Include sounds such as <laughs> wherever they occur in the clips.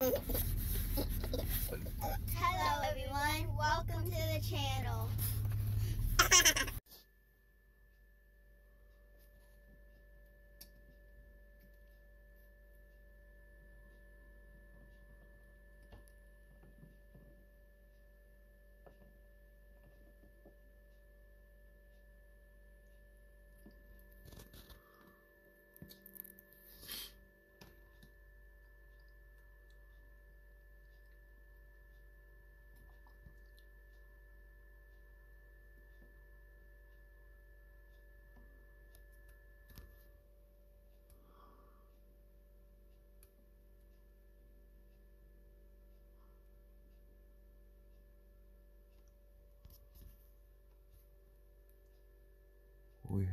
Hello everyone, welcome to the channel. <laughs>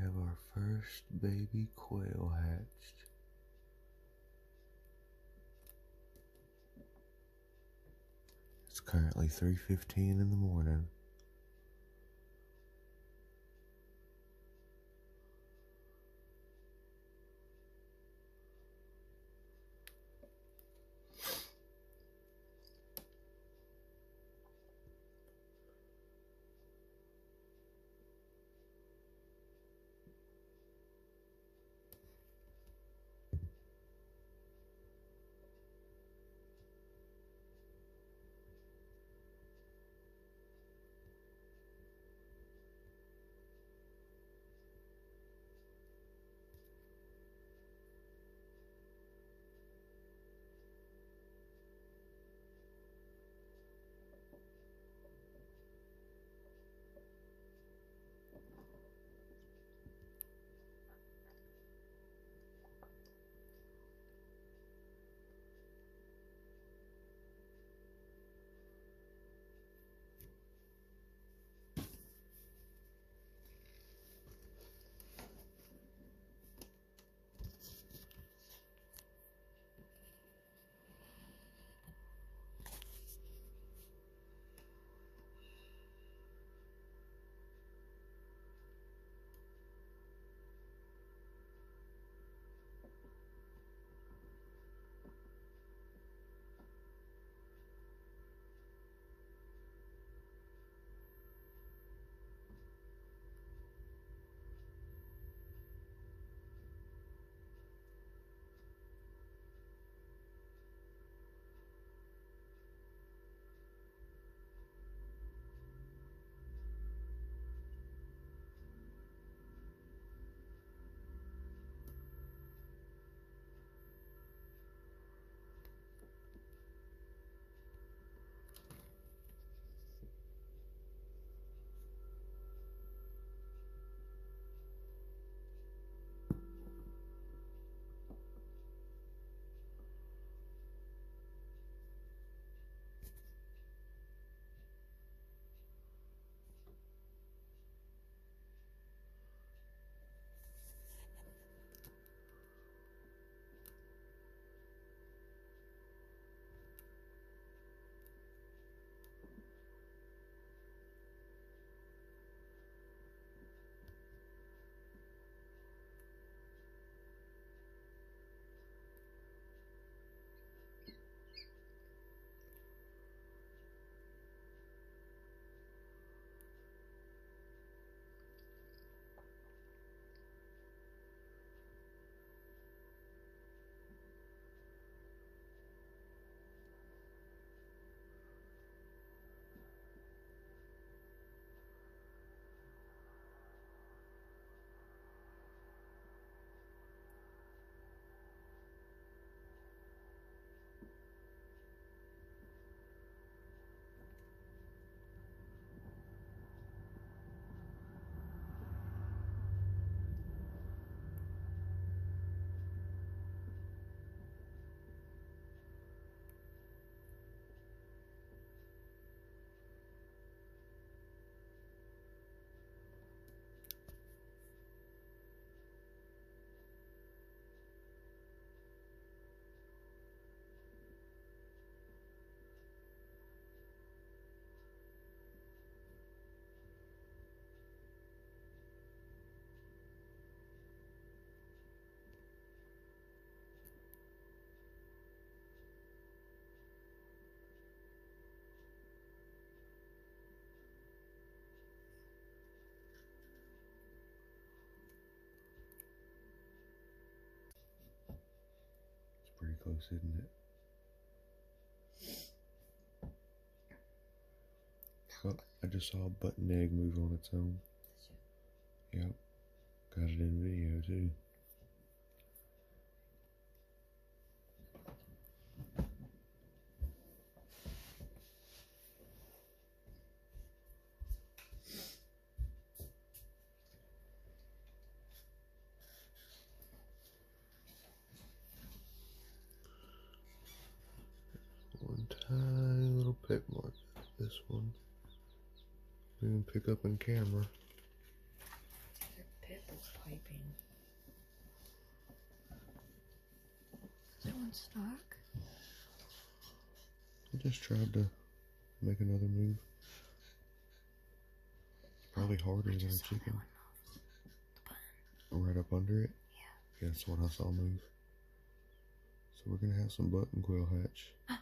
have our first baby quail hatched. It's currently 3:15 in the morning. Close, isn't it? Oh, I just saw a button egg move on its own. Yep. Got it in video too. One tiny little peck mark. This one. We can pick up on camera. Their pit was piping. Is that one stuck? I just tried to make another move. Probably oh, harder I than a just saw that chicken. one move. The button. Right up under it? Yeah. Yeah, that's what I saw move. So we're gonna have some button quail hatch. Ah.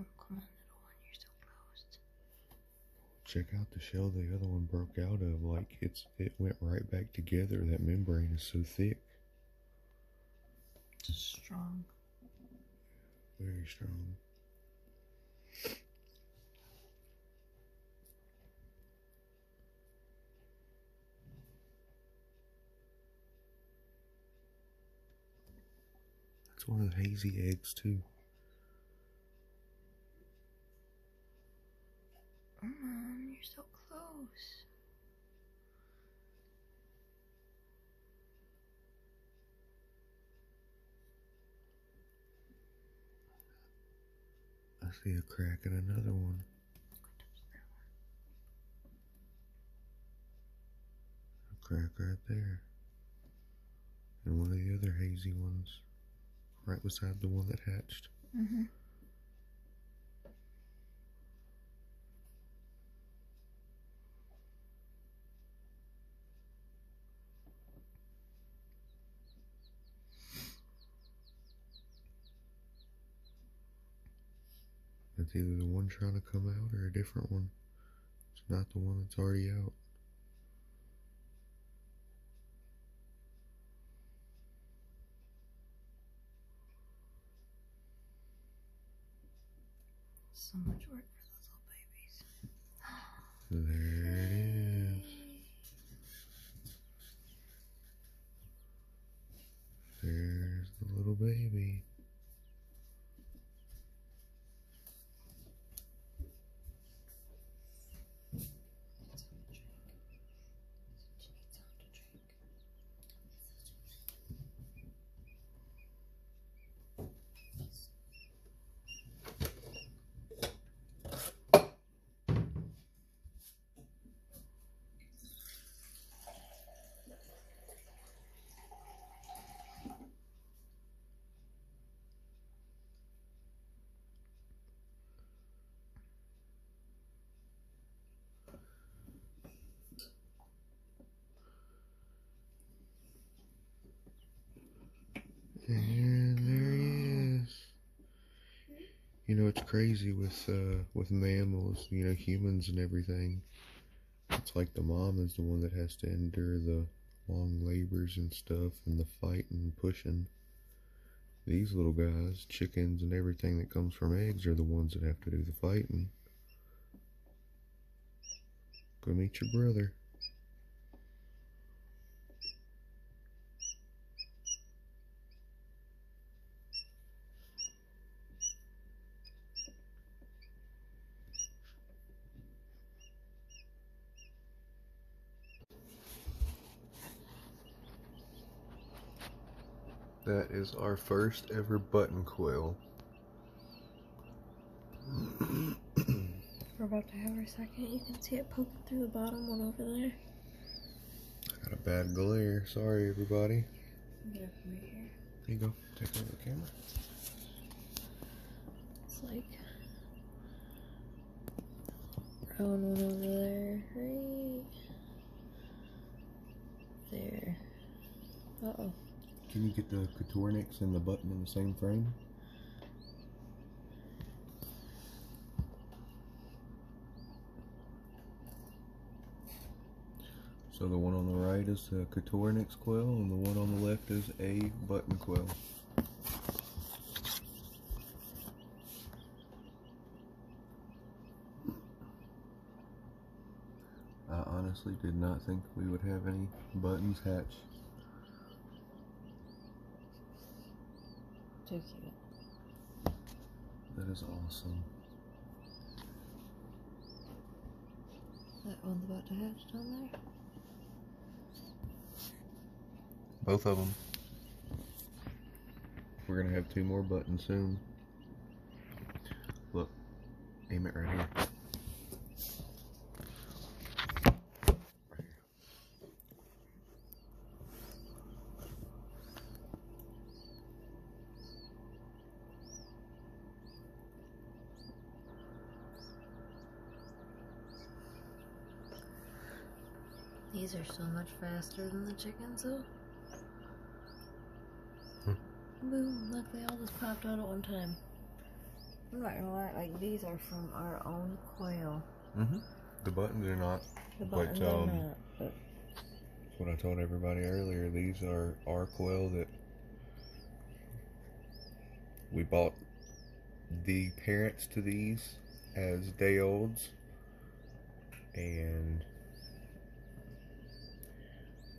Oh, come on, little one, you're so close. Check out the shell the other one broke out of. Like it's it went right back together. That membrane is so thick. It's Strong. Very strong. That's one of the hazy eggs too. You're so close. I see a crack in another one. A crack right there. And one of the other hazy ones. Right beside the one that hatched. Mm-hmm. It's either the one trying to come out or a different one. It's not the one that's already out. So much work for those little babies. There it is. There's the little baby. And there he is. You know, it's crazy with uh, with mammals, you know, humans and everything. It's like the mom is the one that has to endure the long labors and stuff and the fight and pushing. These little guys, chickens and everything that comes from eggs are the ones that have to do the fighting. Go meet your brother. That is our first ever button coil. We're about to have our second. You can see it poking through the bottom one over there. I got a bad glare. Sorry, everybody. Get from right here. Here you go. Take over the camera. It's like brown one over there, right there. Uh oh. Can you get the Coturnix and the button in the same frame? So the one on the right is the Coturnix quill, and the one on the left is a button quill. I honestly did not think we would have any buttons hatch. Too cute. That is awesome. That one's about to hatch down there. Both of them. We're gonna have two more buttons soon. Look, aim it right here. These are so much faster than the chickens, though. Hmm. Boom! Look, they all just popped out at one time. I'm not gonna lie, like these are from our own quail. Mm-hmm. The buttons are not. The But, buttons are um, not, but That's what I told everybody earlier. These are our quail that we bought the parents to these as day olds and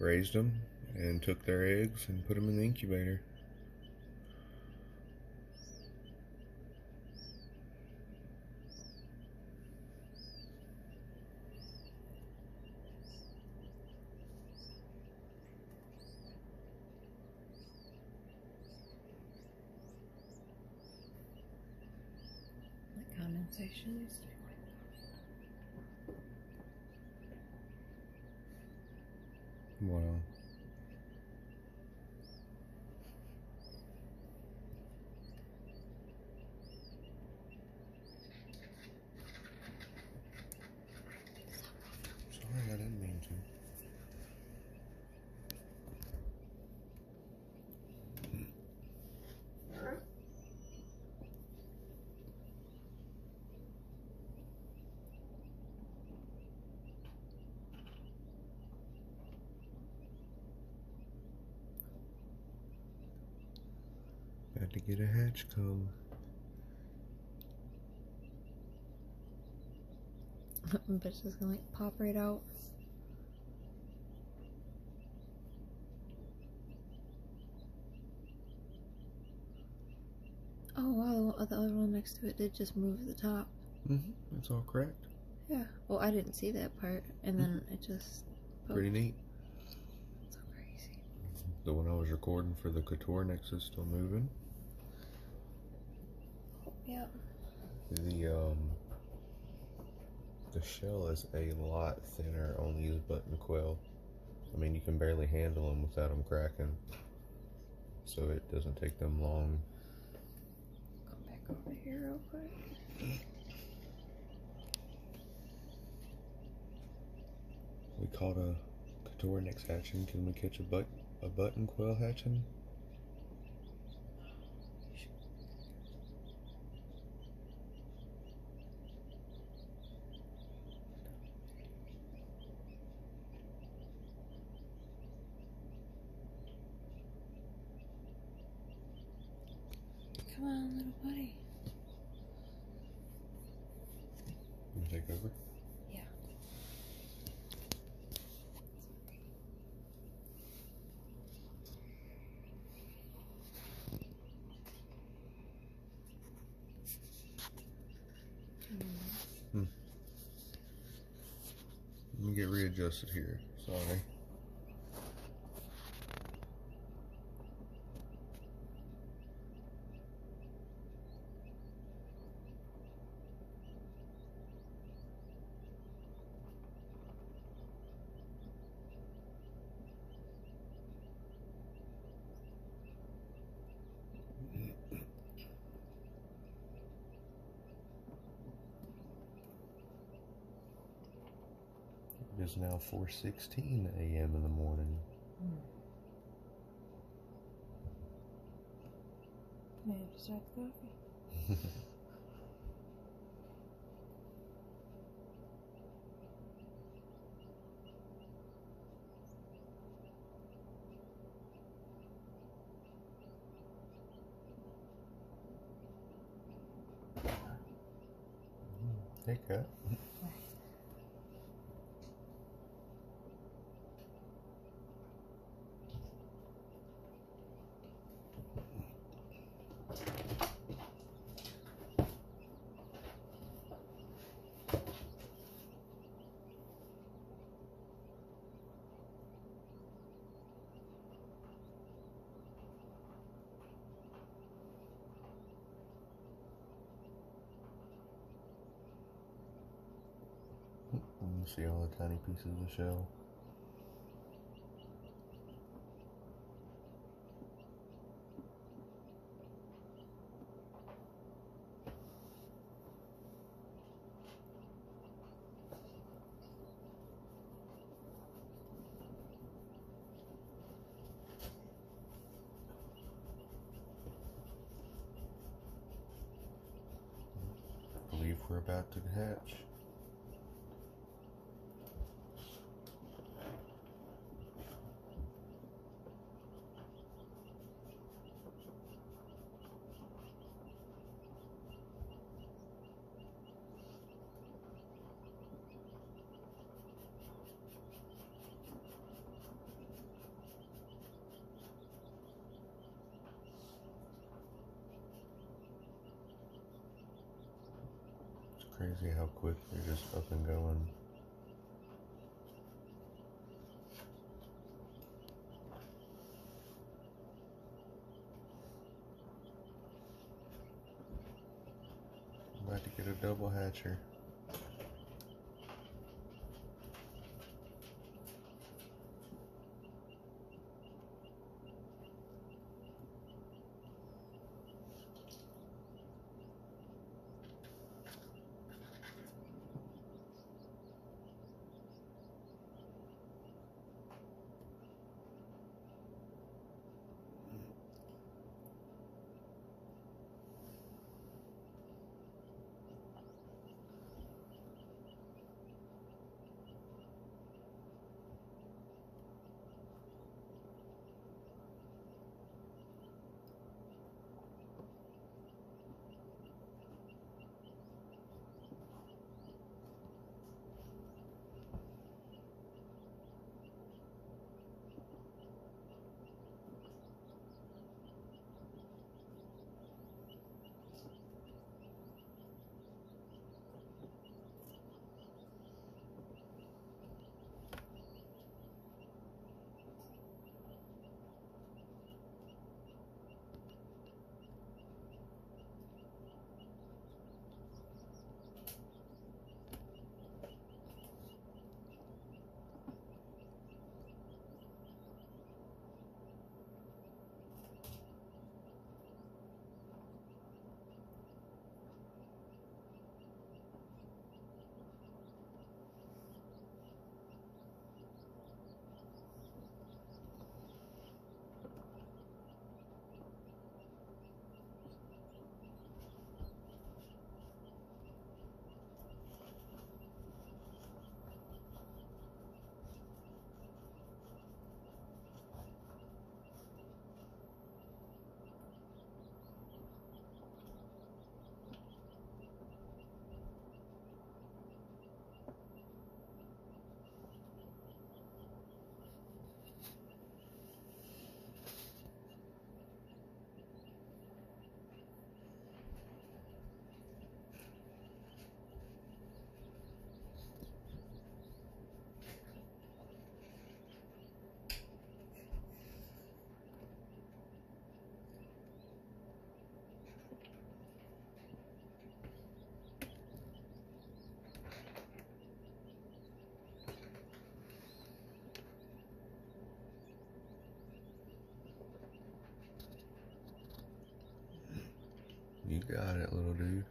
raised them and took their eggs and put them in the incubator. the condensation is. Sorry, I didn't mean to. Had to get a hatch comb. <laughs> Bitch is gonna like pop right out. Oh wow, the, the other one next to it did just move the top. Mm-hmm. It's all cracked. Yeah. Well, I didn't see that part, and then it just. Pretty neat. So crazy. The one I was recording for the Coturnix is still moving. Yeah. The um the shell is a lot thinner on these button quill. I mean, you can barely handle them without them cracking. So it doesn't take them long. Go back over here real quick. We caught a Coturnix hatching. Can we catch a but a button quill hatching? Come on, little buddy. You take over. Yeah. Hmm. Let me get readjusted here. Sorry. Is now 4:16 a.m. in the morning. May have to start the coffee. <laughs> see all the tiny pieces of shell. We're about to hatch. Crazy how quick they're just up and going. About to get a double hatcher. Got it, little dude.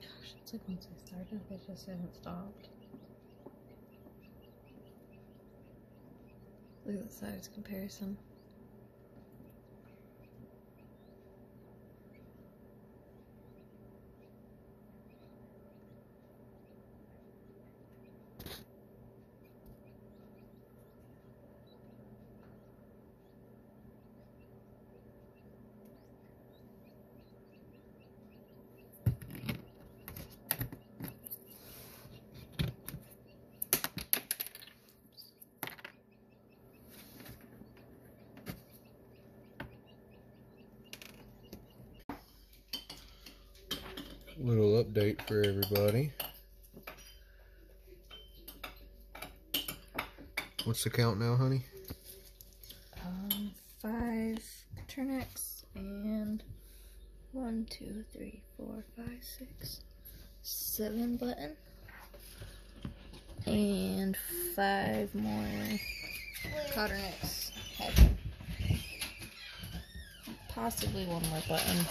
Gosh, it's like once I started, it just hasn't stopped. Look the size comparison. Little update for everybody. What's the count now, honey? Um, five turnips and one, two, three, four, five, six, seven button. And five more hatching. Possibly one more button.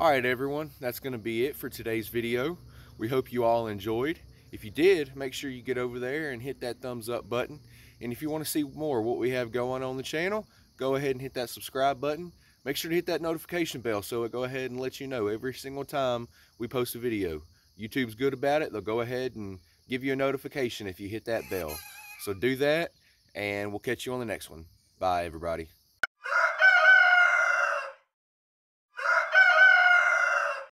All right, everyone, that's going to be it for today's video. We hope you all enjoyed. If you did, make sure you get over there and hit that thumbs up button. And if you want to see more what we have going on the channel, go ahead and hit that subscribe button. Make sure to hit that notification bell so it go ahead and let you know every single time we post a video. YouTube's good about it. They'll go ahead and give you a notification if you hit that bell. So do that, and we'll catch you on the next one. Bye, everybody.